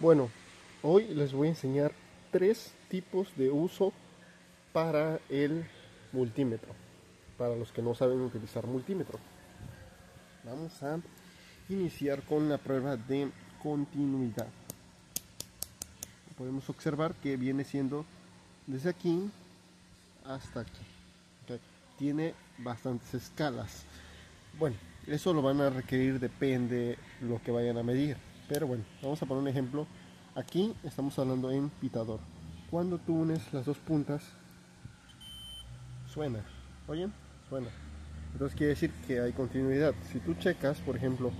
Bueno, hoy les voy a enseñar tres tipos de uso para el multímetro. Para los que no saben utilizar multímetro. Vamos a iniciar con la prueba de continuidad. Podemos observar que viene siendo desde aquí hasta aquí. Tiene bastantes escalas. Bueno, eso lo van a requerir, depende lo que vayan a medir. Pero bueno, vamos a poner un ejemplo. Aquí estamos hablando en pitador. Cuando tú unes las dos puntas, suena. ¿Oyen? Suena. Entonces quiere decir que hay continuidad. Si tú checas, por ejemplo,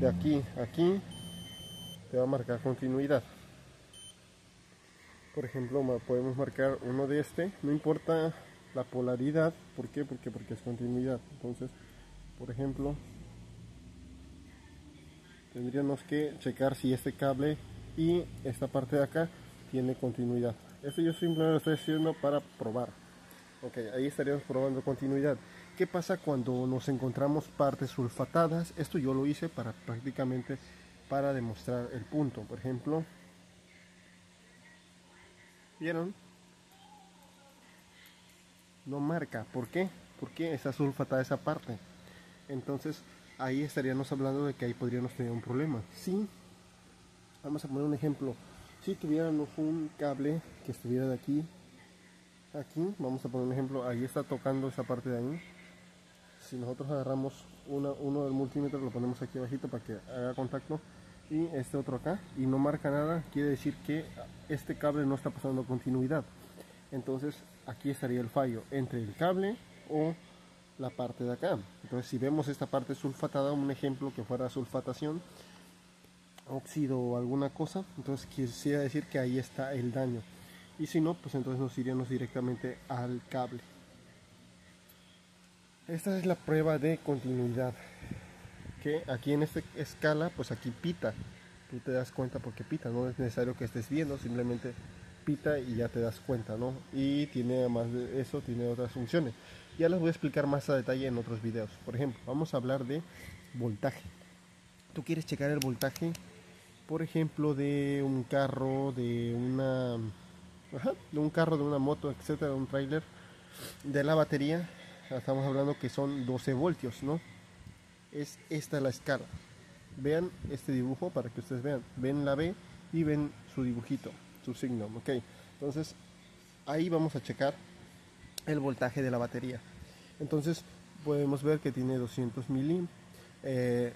de aquí a aquí, te va a marcar continuidad. Por ejemplo, podemos marcar uno de este. No importa la polaridad. ¿Por qué? Porque, porque es continuidad. Entonces, por ejemplo, tendríamos que checar si este cable y esta parte de acá tiene continuidad. Esto yo simplemente lo estoy haciendo para probar. Ok ahí estaríamos probando continuidad. Qué pasa cuando nos encontramos partes sulfatadas esto yo lo hice para prácticamente para demostrar el punto. Por ejemplo vieron no marca. ¿por qué? porque está sulfatada esa parte entonces ahí estaríamos hablando de que ahí podríamos tener un problema. Si, vamos a poner un ejemplo, si tuviéramos un cable que estuviera de aquí, aquí, vamos a poner un ejemplo, ahí está tocando esa parte de ahí. Si nosotros agarramos uno del multímetro, lo ponemos aquí abajito para que haga contacto y este otro acá y no marca nada, quiere decir que este cable no está pasando continuidad. Entonces aquí estaría el fallo entre el cable o la parte de acá. Entonces si vemos esta parte sulfatada, un ejemplo que fuera sulfatación, óxido o alguna cosa, entonces quisiera decir que ahí está el daño. Y si no, pues entonces nos iríamos directamente al cable. Esta es la prueba de continuidad. Que aquí en esta escala, pues aquí pita. Tú te das cuenta porque pita, no es necesario que estés viendo, simplemente y ya te das cuenta, ¿no? Y tiene además de eso, tiene otras funciones. Ya les voy a explicar más a detalle en otros videos. Por ejemplo, vamos a hablar de voltaje. Tú quieres checar el voltaje, por ejemplo, de un carro, de una, de un carro, de una moto, etcétera, de un trailer, de la batería. Estamos hablando que son 12 voltios, ¿no? Es esta la escala. Vean este dibujo para que ustedes vean. Ven la B y ven su dibujito, su signo, ¿ok? Entonces, ahí vamos a checar el voltaje de la batería. Entonces podemos ver que tiene 200 mil eh,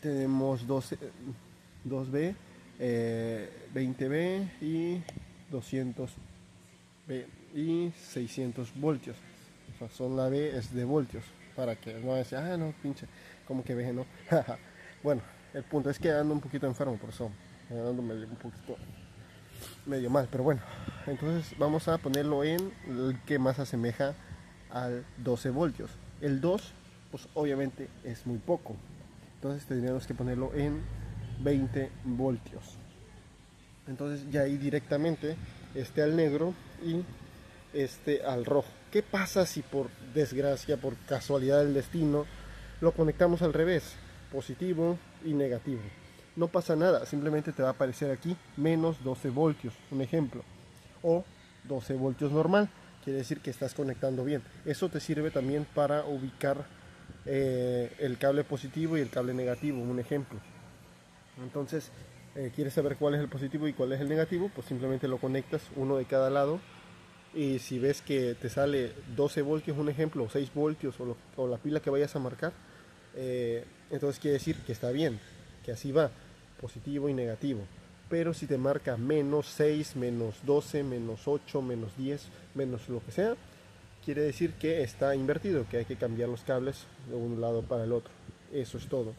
tenemos 12, 2B, 20B y 200B y 600 voltios. son la B es de voltios, para que no decir, ah, no, pinche, como que ve, no. bueno, el punto es que ando un poquito enfermo, por eso ando medio, un poquito medio mal, pero bueno. Entonces vamos a ponerlo en el que más asemeja al 12 voltios. El 2, pues obviamente es muy poco. Entonces tendríamos que ponerlo en 20 voltios. Entonces ya ahí directamente este al negro y este al rojo. ¿Qué pasa si por desgracia, por casualidad del destino, lo conectamos al revés? Positivo y negativo. No pasa nada, simplemente te va a aparecer aquí menos 12 voltios, un ejemplo. O 12 voltios normal quiere decir que estás conectando bien. Eso te sirve también para ubicar eh, el cable positivo y el cable negativo, un ejemplo. Entonces, eh, quieres saber cuál es el positivo y cuál es el negativo, pues simplemente lo conectas uno de cada lado y si ves que te sale 12 voltios, un ejemplo, o 6 voltios o, la pila que vayas a marcar, eh, entonces quiere decir que está bien, que así va, positivo y negativo pero si te marca menos 6, menos 12, menos 8, menos 10, menos lo que sea, quiere decir que está invertido, que hay que cambiar los cables de un lado para el otro. Eso es todo.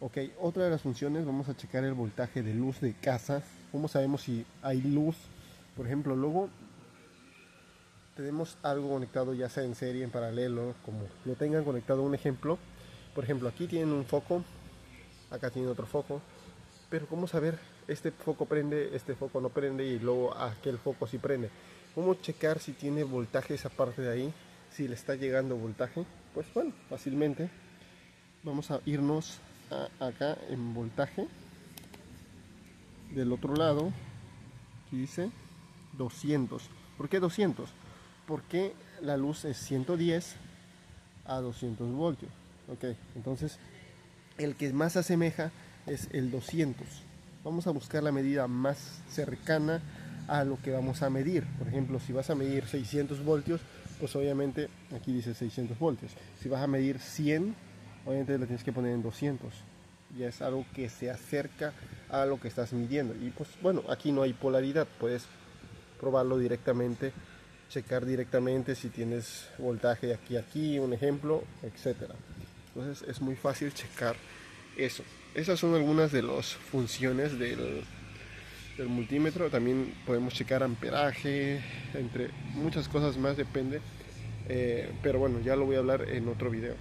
Ok, otra de las funciones, vamos a checar el voltaje de luz de casa. ¿Cómo sabemos si hay luz? Por ejemplo, luego tenemos algo conectado ya sea en serie, en paralelo, como lo tengan conectado un ejemplo. Por ejemplo, aquí tienen un foco, acá tienen otro foco, pero ¿cómo saber este foco prende, este foco no prende y luego aquel foco sí prende. ¿Cómo checar si tiene voltaje esa parte de ahí? Si le está llegando voltaje. Pues bueno, fácilmente. Vamos a irnos acá en voltaje. del otro lado, aquí dice 200. ¿Por qué 200? Porque la luz es 110 a 200 voltios. Ok, entonces el que más asemeja es el 200. Vamos a buscar la medida más cercana a lo que vamos a medir. Por ejemplo, si vas a medir 600 voltios, pues obviamente aquí dice 600 voltios. Si vas a medir 100, obviamente lo tienes que poner en 200. Ya es algo que se acerca a lo que estás midiendo. Y pues bueno, aquí no hay polaridad, puedes probarlo directamente, checar directamente si tienes voltaje aquí aquí, un ejemplo, etcétera. Entonces es muy fácil checar eso. Esas son algunas de las funciones del, multímetro. También podemos checar amperaje, entre muchas cosas más depende. Eh, pero bueno, ya lo voy a hablar en otro video.